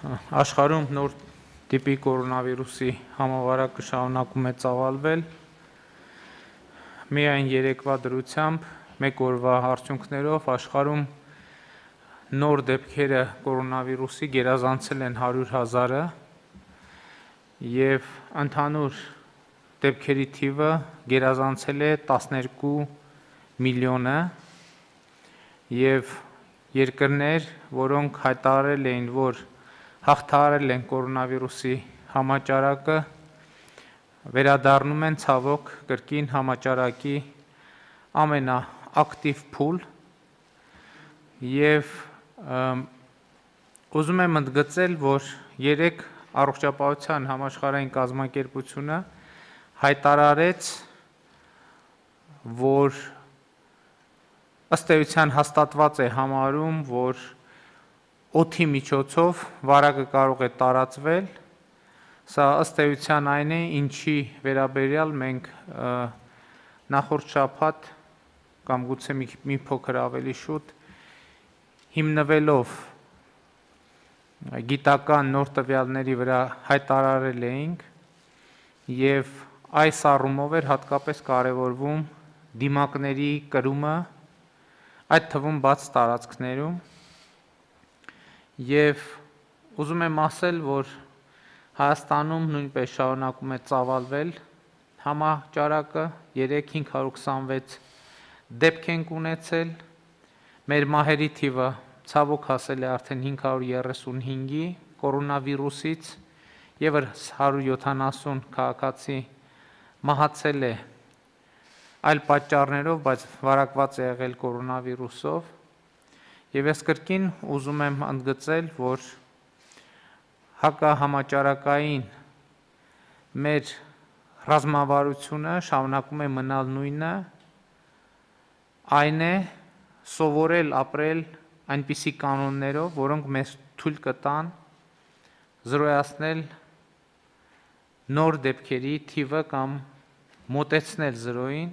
աշխարհում նոր տիպի կորոնավիրուսի համավարակը շարունակում է ծավալվել։ Միայն երեկվա դրությամբ մեկ օրվա արդյունքներով աշխարհում նոր դեպքերը կորոնավիրուսի գերազանցել են 100.000-ը եւ ընդհանուր դեպքերի թիվը գերազանցել է 12 միլիոնը եւ երկրներ, որոնք հայտարարել էին, որ հաղթահարել են կորոնավիրուսի համաճարակը, վերադառնում են ցավոք կրկին համաճարակի ամենաակտիվ փուլ եւ ուզում եմ ընդգծել, որ 3 առողջապահության համաշխարհային կազմակերպությունը հայտարարեց, որ ըստ էության հաստատված է համարում, որ օդի միջոցով վարակը կարող է տարածվել։ Սա ըստ էության այն է, ինչի վերաբերյալ մենք նախորդ շաբաթ կամ գուցե մի, մի փոքր ավելի շուտ հիմնվելով գիտական նոր տվյալների վրա հայտարարել էինք եւ այս առումով էր հատկապես կարևորվում դիմակների կրումը այդ թվում բաց տարածքներում եւ ուզում եմ ասել, որ Հայաստանում նույնպես շարունակում է ծավալվել համաճարակը 3526 դեպք են ունեցել մեր մահերի թիվը ցավոք հասել է արդեն 535-ի կորոնավիրուսից եւ 170 քաղաքացի մահացել է այլ պատճառներով, բայց վարակված է եղել կորոնավիրուսով։ Եվ ես կրկին ուզում եմ ընդգծել, որ հակահամաճարակային մեր ռազմավարությունը շարունակում է մնալ նույնը, այն է սովորել ապրել այնպիսի կանոններով, որոնք մեզ թույլ կտան զրոյացնել նոր դեպքերի թիվը կամ մոտեցնել զրոյին